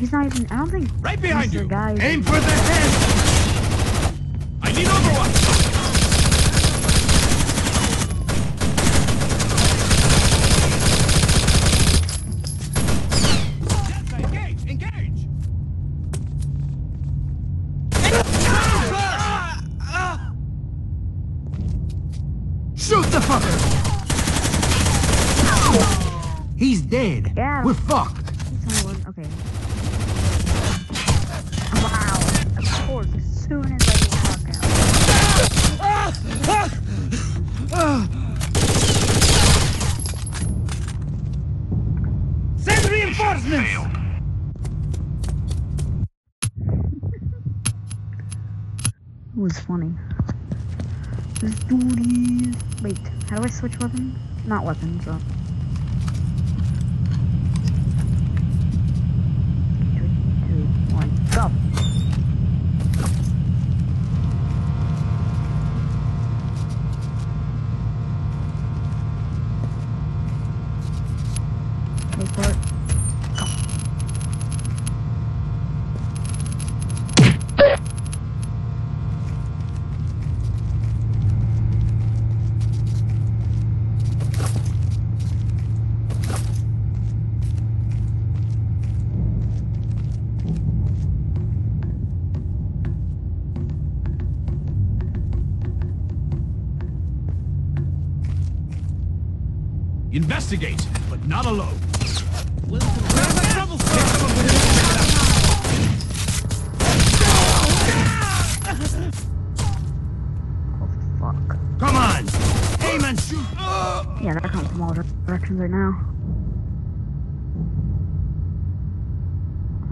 He's not even. I don't think. Right behind you! guy. Aim for the head! I need overwatch! Engage! Engage! Shoot the fucker! He's dead. Yeah. We're fucked. He's only one. Okay. Send reinforcements! It was funny. Do. Wait, how do I switch weapons? Not weapons, but. Three, two, one, go! Wait for it. Investigate, but not alone. Oh, fuck. Come on! Aim and shoot! Yeah, they're coming from all directions right now.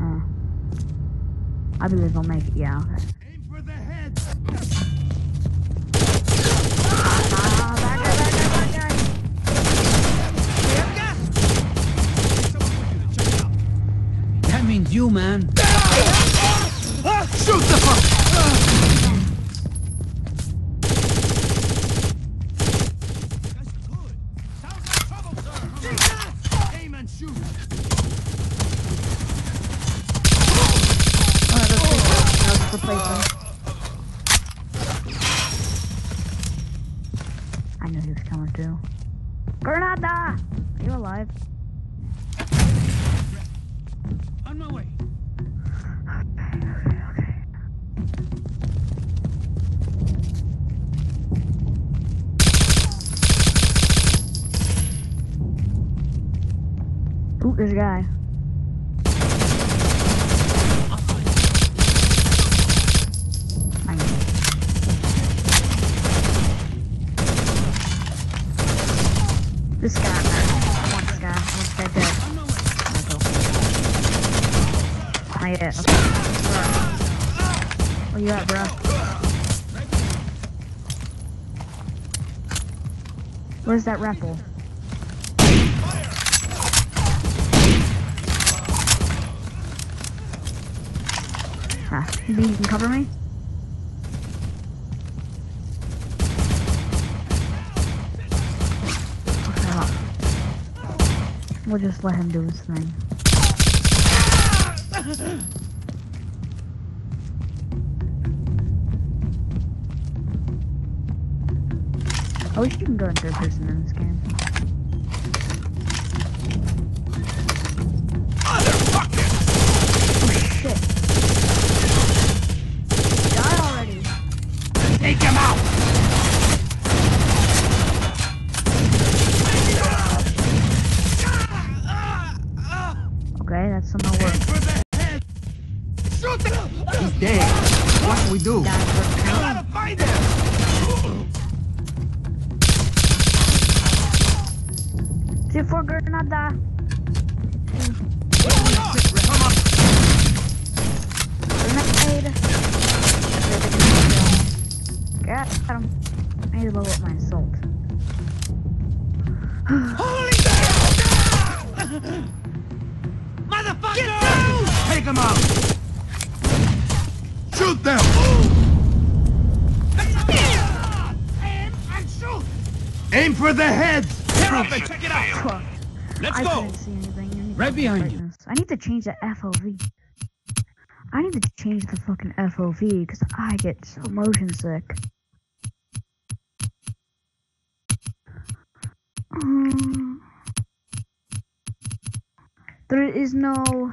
Uh, I believe I'll make it, yeah. Okay. Guy. You, man. Shoot the fucker! Aim and shoot! That's good. That was replacement. I knew he was coming too. Granada! Are you alive? On my way. Ooh, there's a guy. This guy, man. I want this guy. I want this guy dead. I go. Not yet. Okay. Where you at, bro? Where's that raffle? Ah, you think you can cover me? We'll just let him do his thing. I wish you can go in third person in this game. Oh shit. Die already. Take him out! Dead. What do we do? What. Gotta find him! C4 Granada. What's going on? Come on. Grenade. Got him. I need to level up my assault. Holy cow! Motherfucker! Take him out. Shoot them. Aim and shoot! Aim for the heads. Tear up and check it out! Let's I go! couldn't see anything. Right to behind you. I need to change the FOV. I need to change the fucking FOV because I get so motion sick. Um, there is no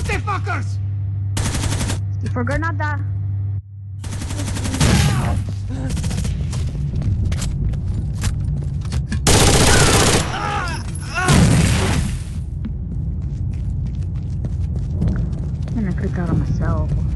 Fuckers! For Granada. I'm gonna click out on myself.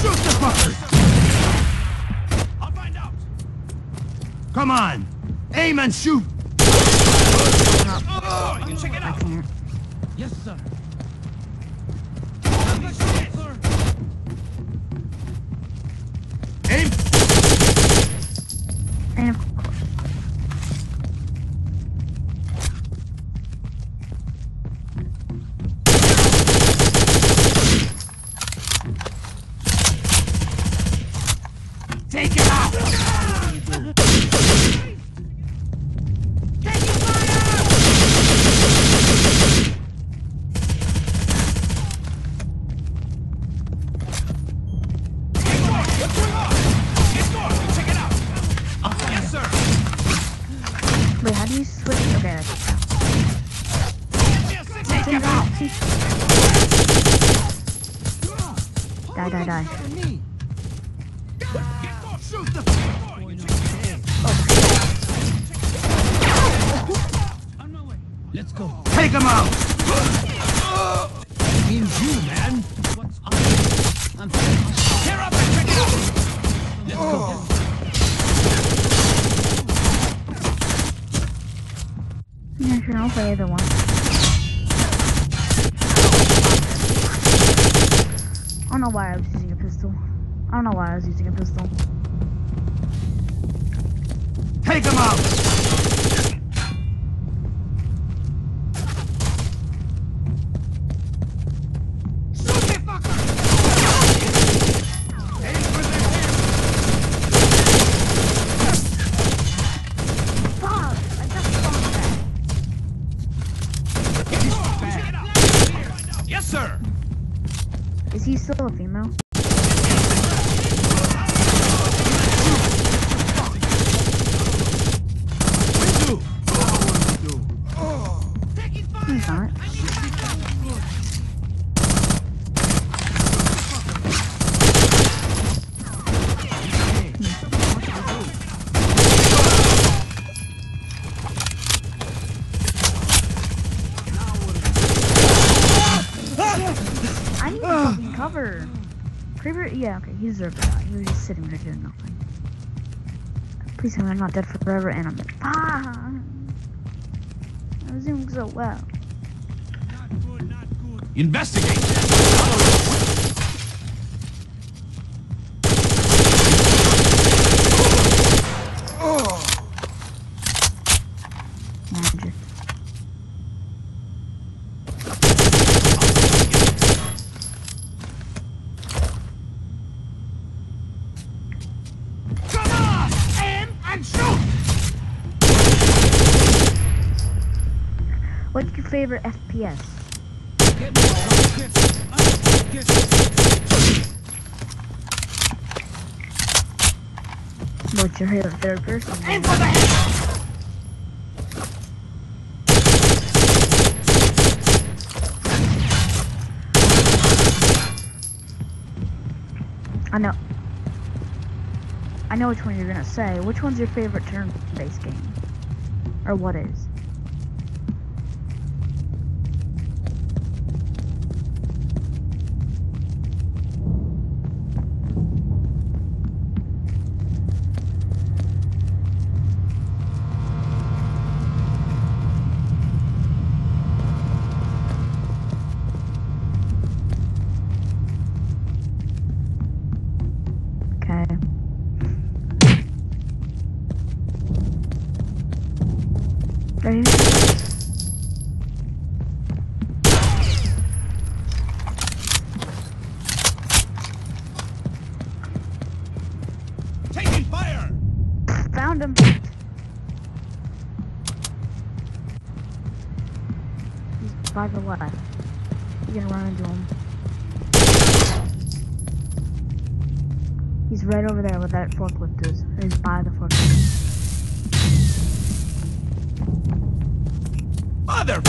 Shoot the fuckers. I'll find out! Come on. Aim and shoot. Oh, you can check it out! Yes, sir. On my way. Let's go. Take him out. Means you, man. What's up? I'm fine. Tear up and check it out! Let's go. Yeah, sure, I'll play either one. Don't know why I was using a pistol. I don't know why I was using a pistol. Take him out. Shoot the fucker! Aim for the heads. Fuck! I just spawned that. Get going! You check it out! Yes, sir! Is he still a female? Creeper, yeah, okay, he deserved that. He was just sitting there doing nothing. Please tell me I'm not dead forever and I'm like, Ah! I was doing so well. Not good, not good. Investigate. Come on! Aim and shoot! What's your favorite FPS? What's your favorite third person? Aim for the head! I know. I know which one you're gonna say. Which one's your favorite turn-based game? Or what is? Found him. He's by the left. You're gonna run into him. He's right over there where that forklift is. He's by the forklift. Mother!